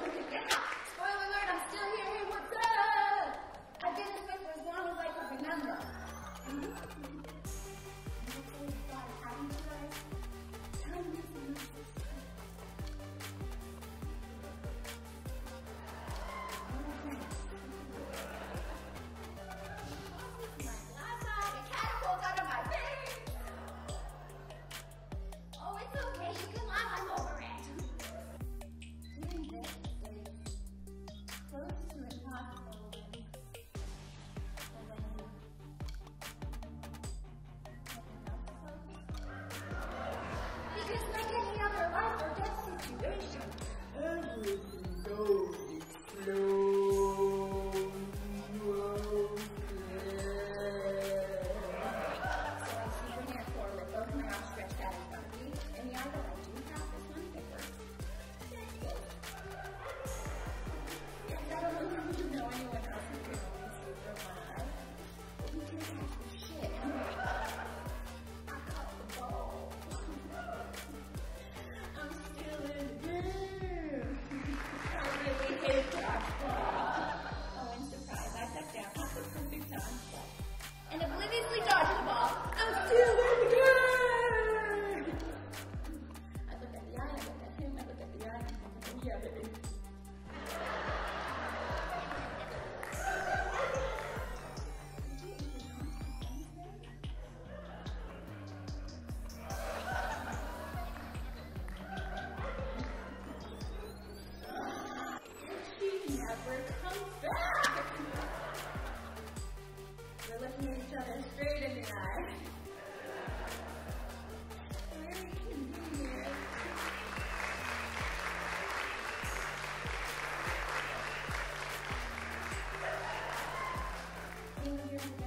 あっ! Thank you. together. Never come back! Minta.